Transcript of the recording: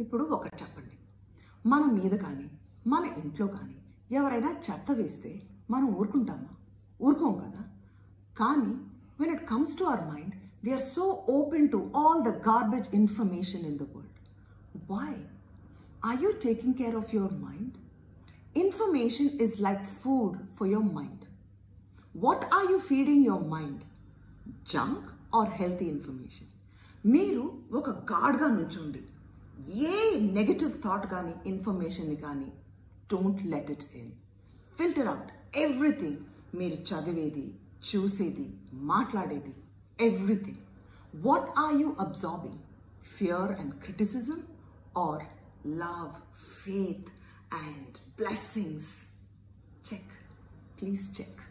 ఇప్పుడు ఒకటి చెప్పండి. మన మీద కానీ మన ఇంట్లో కానీ ఎవరైనా చెత్త వేస్తే మనం ఊరుకుంటామా? ఊరుకోం కదా. కానీ when it comes to our mind we are so open to all the garbage information in the world why are you taking care of your mind information is like food for your mind what are you feeding your mind junk or healthy information మీరు ఒక గాడ్గా నుంచోండి negative thought కానీ ఇన్ఫర్మేషన్ని కానీ don't let it in filter out everything మీరు చదివేది చూసేది మాట్లాడేది everything what are you absorbing fear and criticism or love faith and blessings check please check